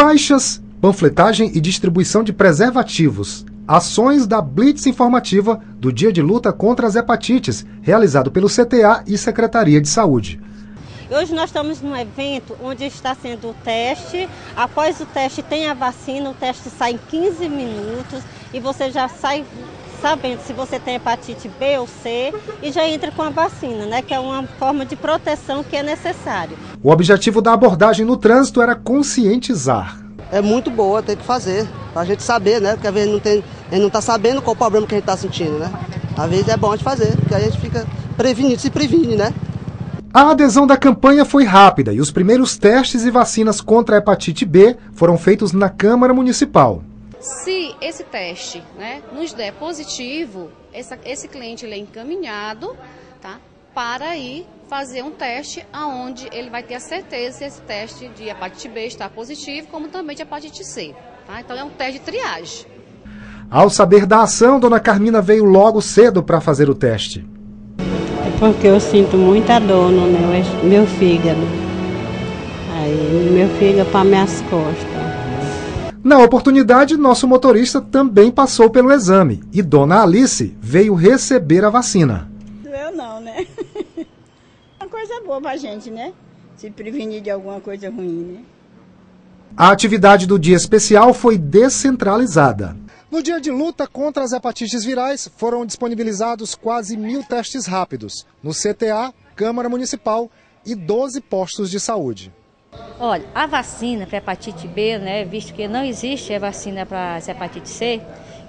Faixas, panfletagem e distribuição de preservativos. Ações da Blitz Informativa do Dia de Luta contra as Hepatites, realizado pelo CTA e Secretaria de Saúde. Hoje nós estamos num evento onde está sendo o teste. Após o teste tem a vacina, o teste sai em 15 minutos e você já sai sabendo se você tem hepatite B ou C e já entra com a vacina, né, que é uma forma de proteção que é necessário. O objetivo da abordagem no trânsito era conscientizar. É muito boa, tem que fazer, para a gente saber, né? Porque às vezes não tem, a gente não está sabendo qual o problema que a gente está sentindo, né? Às vezes é bom de fazer, porque aí a gente fica prevenido, se previne, né? A adesão da campanha foi rápida e os primeiros testes e vacinas contra a hepatite B foram feitos na Câmara Municipal. Se esse teste né, nos der positivo, essa, esse cliente ele é encaminhado tá, para ir fazer um teste aonde ele vai ter a certeza se esse teste de hepatite B está positivo, como também de hepatite C. Tá? Então é um teste de triagem. Ao saber da ação, Dona Carmina veio logo cedo para fazer o teste. É porque eu sinto muita dor no meu, meu fígado. Aí, meu fígado para minhas costas. Na oportunidade, nosso motorista também passou pelo exame e Dona Alice veio receber a vacina. Doeu não, né? Uma coisa boa pra gente, né? Se prevenir de alguma coisa ruim, né? A atividade do dia especial foi descentralizada. No dia de luta contra as hepatites virais, foram disponibilizados quase mil testes rápidos no CTA, Câmara Municipal e 12 postos de saúde. Olha, a vacina para hepatite B, né, visto que não existe a vacina para hepatite C,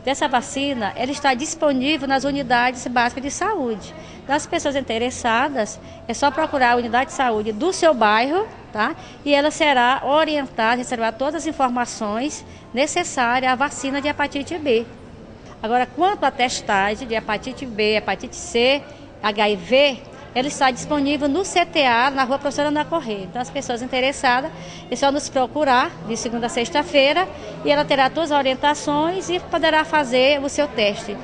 dessa vacina ela está disponível nas unidades básicas de saúde. Das pessoas interessadas, é só procurar a unidade de saúde do seu bairro, tá? E ela será orientada, receberá todas as informações necessárias à vacina de hepatite B. Agora, quanto à testagem de hepatite B, hepatite C, HIV, ela está disponível no CTA, na rua Professora Ana Correia. Então, as pessoas interessadas, é só nos procurar de segunda a sexta-feira e ela terá todas as orientações e poderá fazer o seu teste.